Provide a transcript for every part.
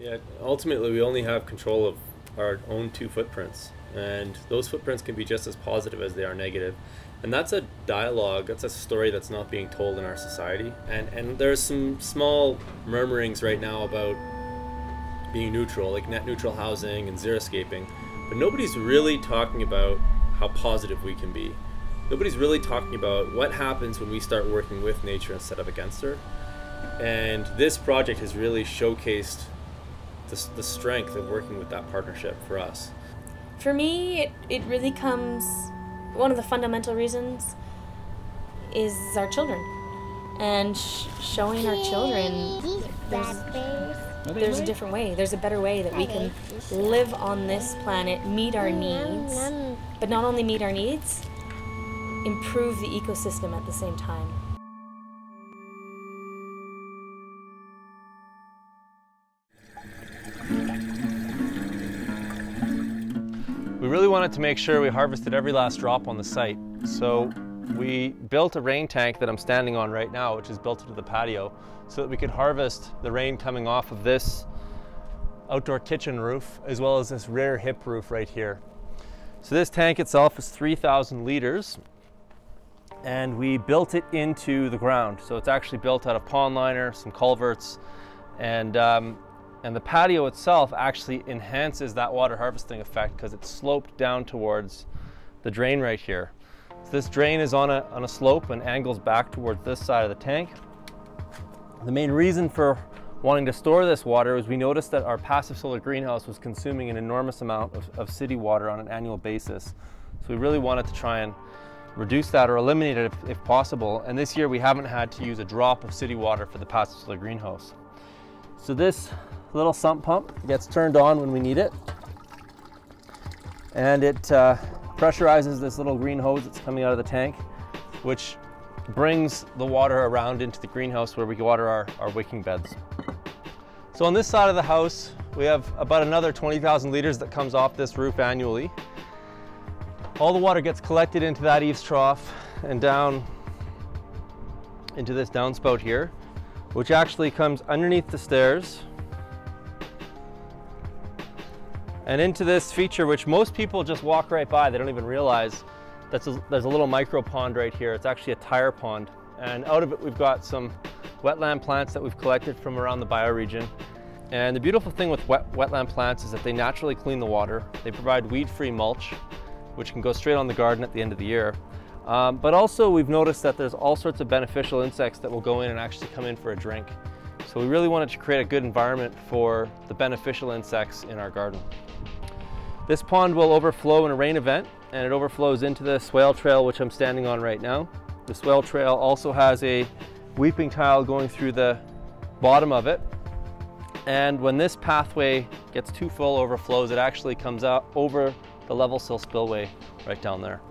Yeah, ultimately, we only have control of our own two footprints, and those footprints can be just as positive as they are negative. And that's a dialogue, that's a story that's not being told in our society. And, and there's some small murmurings right now about being neutral, like net neutral housing and xeriscaping, but nobody's really talking about how positive we can be. Nobody's really talking about what happens when we start working with nature instead of against her. And this project has really showcased the, the strength of working with that partnership for us. For me, it, it really comes, one of the fundamental reasons is our children. And sh- showing our children there's, there's a different way, there's a better way that we can live on this planet, meet our needs, but not only meet our needs, improve the ecosystem at the same time. We really wanted to make sure we harvested every last drop on the site. So we built a rain tank that I'm standing on right now, which is built into the patio, so that we could harvest the rain coming off of this outdoor kitchen roof, as well as this rear hip roof right here. So this tank itself is 3,000 liters, and we built it into the ground. So it's actually built out of pond liner, some culverts, and um, and the patio itself actually enhances that water harvesting effect because it's sloped down towards the drain right here. So this drain is on a, on a slope and angles back towards this side of the tank. The main reason for wanting to store this water is we noticed that our passive solar greenhouse was consuming an enormous amount of, of city water on an annual basis. So we really wanted to try and reduce that or eliminate it if, if possible. And this year we haven't had to use a drop of city water for the passive solar greenhouse. So this little sump pump gets turned on when we need it. And it uh, pressurizes this little green hose that's coming out of the tank, which brings the water around into the greenhouse where we water our, our wicking beds. So on this side of the house, we have about another 20,000 liters that comes off this roof annually. All the water gets collected into that eaves trough and down into this downspout here, which actually comes underneath the stairs and into this feature, which most people just walk right by. They don't even realize that's a, there's a little micro pond right here. It's actually a tire pond. And out of it, we've got some wetland plants that we've collected from around the bioregion. And the beautiful thing with wet, wetland plants is that they naturally clean the water. They provide weed-free mulch, which can go straight on the garden at the end of the year. Um, but also we've noticed that there's all sorts of beneficial insects that will go in and actually come in for a drink. So we really wanted to create a good environment for the beneficial insects in our garden. This pond will overflow in a rain event and it overflows into the swale trail which I'm standing on right now. The swale trail also has a weeping tile going through the bottom of it and when this pathway gets too full overflows it actually comes out over the level sill spillway right down there.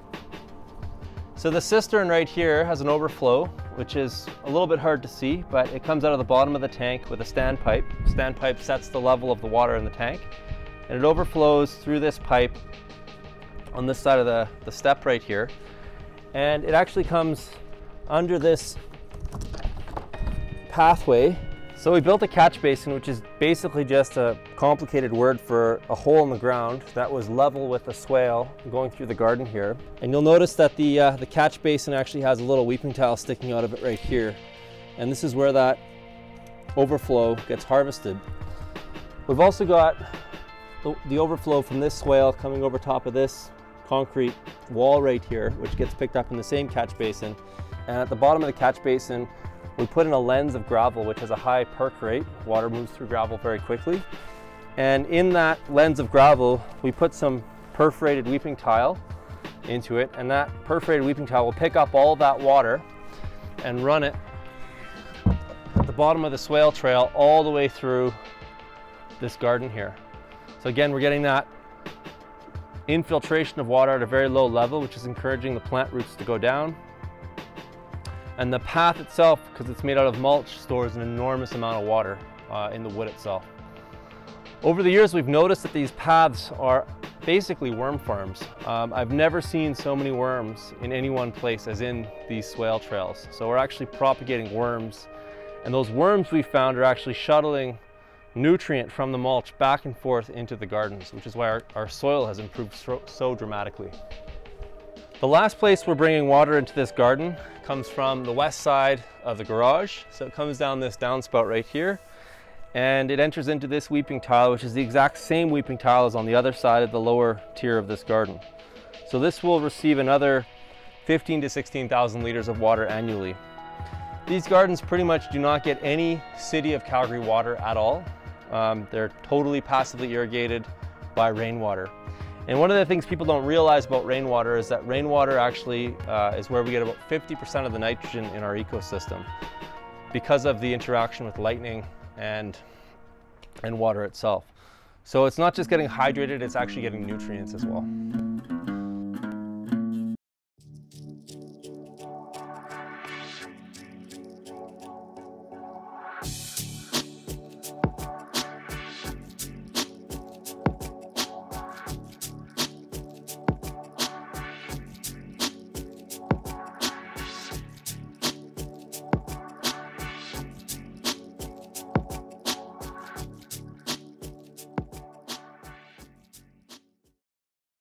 So the cistern right here has an overflow which is a little bit hard to see but it comes out of the bottom of the tank with a standpipe. Standpipe sets the level of the water in the tank and it overflows through this pipe on this side of the, the step right here. And it actually comes under this pathway. So we built a catch basin, which is basically just a complicated word for a hole in the ground that was level with a swale going through the garden here. And you'll notice that the, uh, the catch basin actually has a little weeping tile sticking out of it right here. And this is where that overflow gets harvested. We've also got the overflow from this swale coming over top of this concrete wall right here, which gets picked up in the same catch basin. And at the bottom of the catch basin, we put in a lens of gravel, which has a high perc rate. Water moves through gravel very quickly. And in that lens of gravel, we put some perforated weeping tile into it. And that perforated weeping tile will pick up all that water and run it at the bottom of the swale trail all the way through this garden here. So again, we're getting that infiltration of water at a very low level, which is encouraging the plant roots to go down. And the path itself, because it's made out of mulch, stores an enormous amount of water uh, in the wood itself. Over the years, we've noticed that these paths are basically worm farms. Um, I've never seen so many worms in any one place as in these swale trails. So we're actually propagating worms. And those worms we found are actually shuttling nutrient from the mulch back and forth into the gardens, which is why our, our soil has improved so, so dramatically. The last place we're bringing water into this garden comes from the west side of the garage. So it comes down this downspout right here and it enters into this weeping tile, which is the exact same weeping tile as on the other side of the lower tier of this garden. So this will receive another 15 to 16,000 liters of water annually. These gardens pretty much do not get any City of Calgary water at all. Um, they're totally passively irrigated by rainwater. And one of the things people don't realize about rainwater is that rainwater actually uh, is where we get about 50% of the nitrogen in our ecosystem because of the interaction with lightning and, and water itself. So it's not just getting hydrated, it's actually getting nutrients as well.